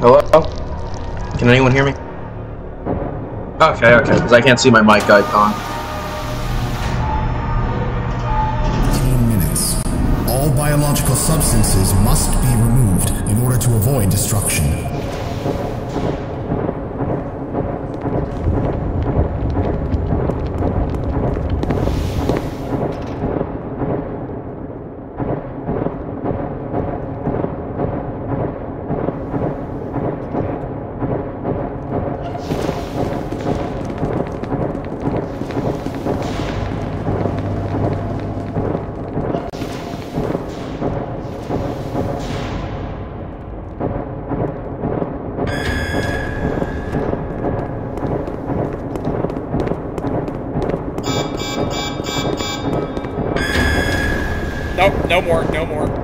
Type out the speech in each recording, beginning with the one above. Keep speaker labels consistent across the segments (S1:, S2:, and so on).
S1: Hello? Can anyone hear me? Okay, okay, because I can't see my mic icon.
S2: 15 minutes. All biological substances must be removed in order to avoid destruction.
S3: No more, no more.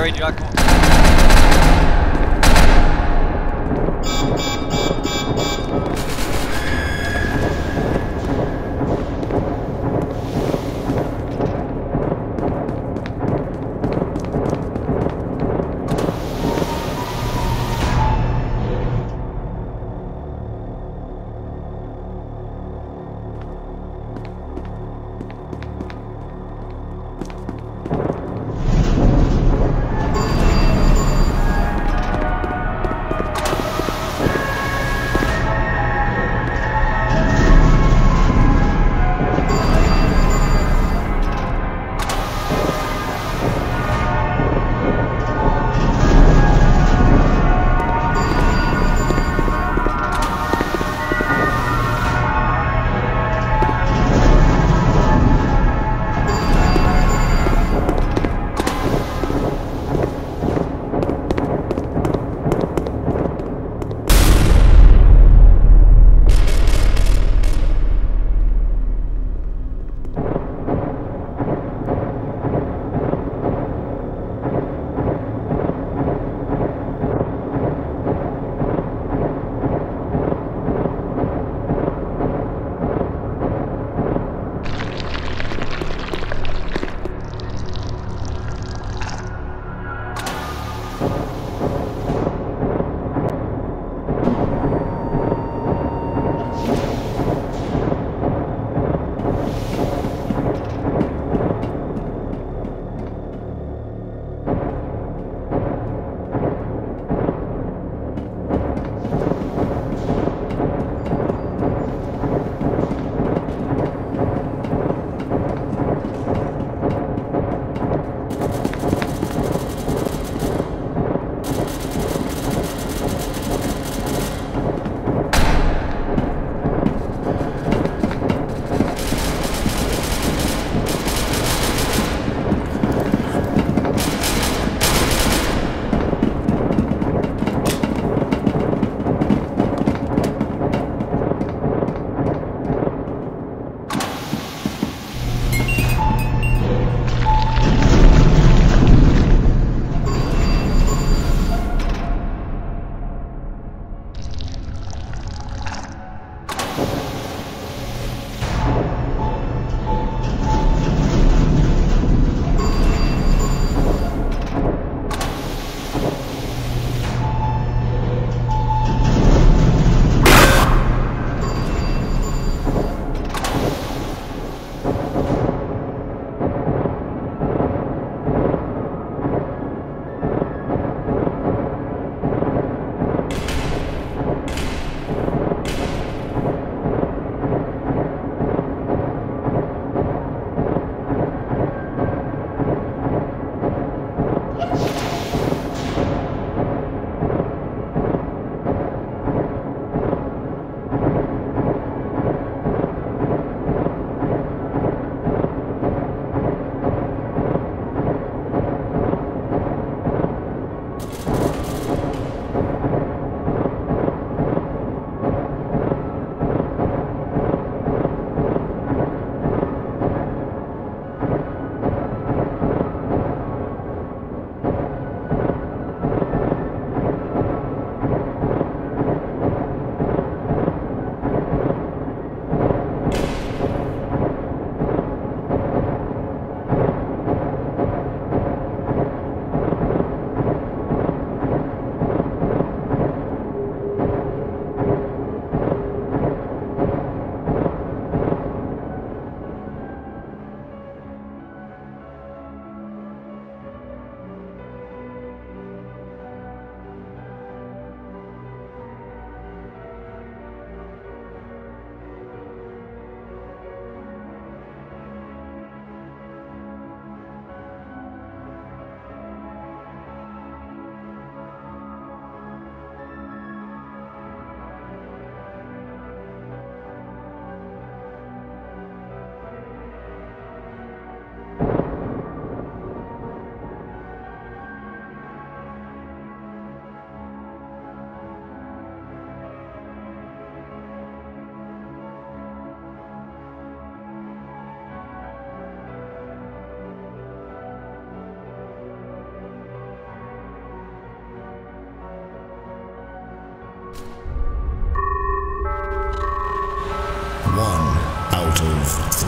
S4: Larry Giacomo.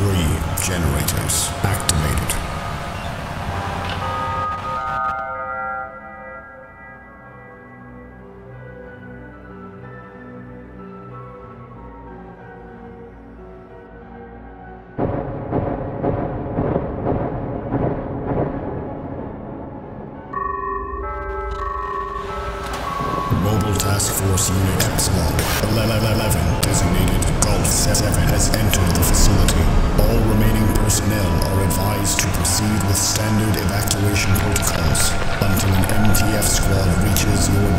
S2: Three generators activated. Mobile Task Force Unit Epsilon 1111 designated Golf 7 has entered the facility. All remaining personnel are advised to proceed with standard evacuation protocols until an MTF squad reaches your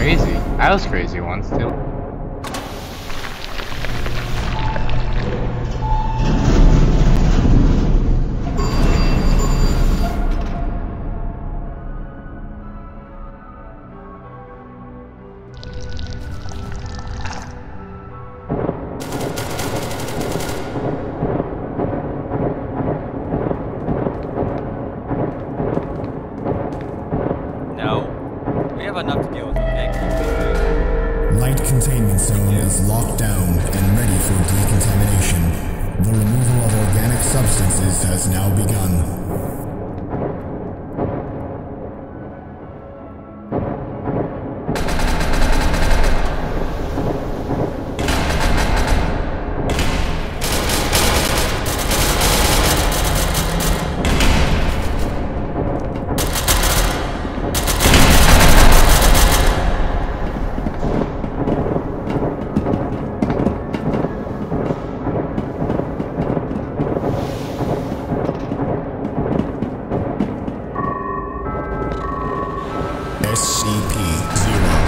S3: crazy. I was crazy once too.
S2: Has now begun. SCP-0